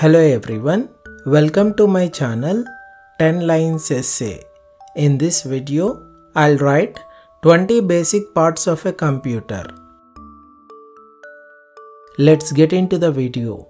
Hello everyone, welcome to my channel 10 lines essay. In this video, I'll write 20 basic parts of a computer. Let's get into the video.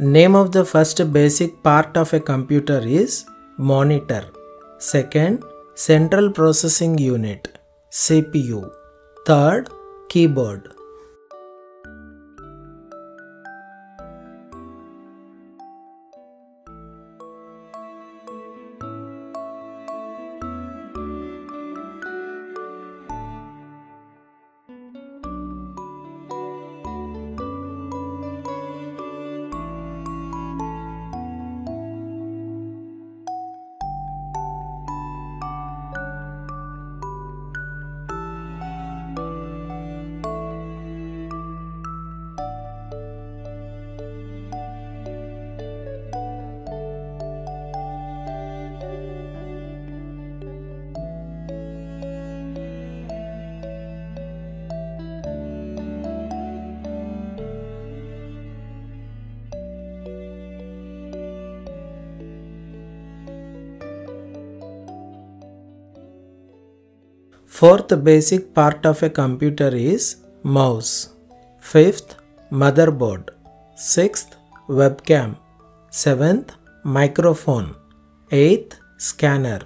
Name of the first basic part of a computer is monitor. Second, central processing unit CPU. Third, keyboard. Fourth basic part of a computer is mouse. Fifth, motherboard. Sixth, webcam. Seventh, microphone. Eighth, scanner.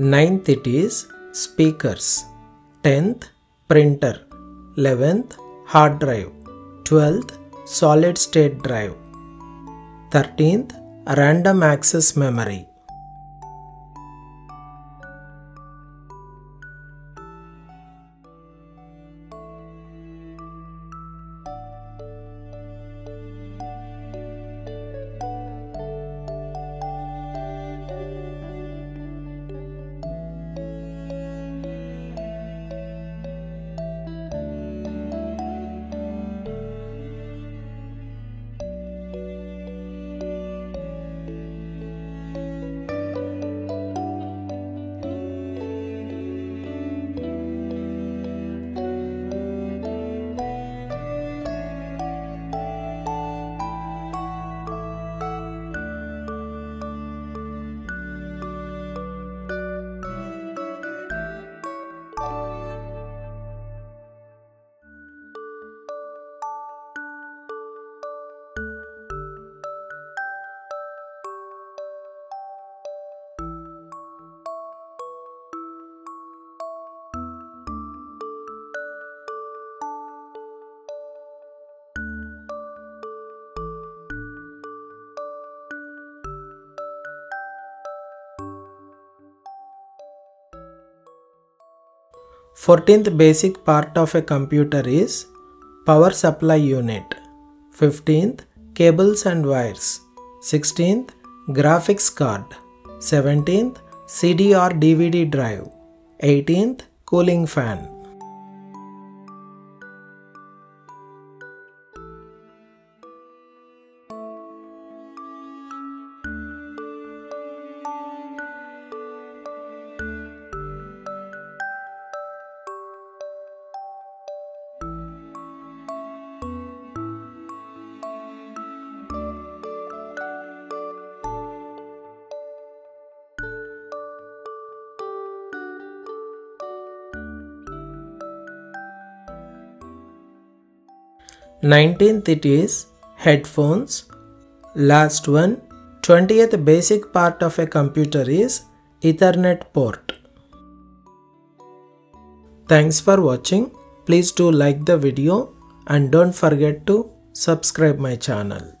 Ninth it is speakers. Tenth printer. Eleventh hard drive. Twelfth solid state drive. Thirteenth random access memory. 14th basic part of a computer is power supply unit. 15th cables and wires. 16th graphics card. 17th CD or DVD drive. 18th cooling fan. Nineteenth it is headphones. Last one, 20th basic part of a computer is Ethernet port. Thanks for watching. Please do like the video and don't forget to subscribe my channel.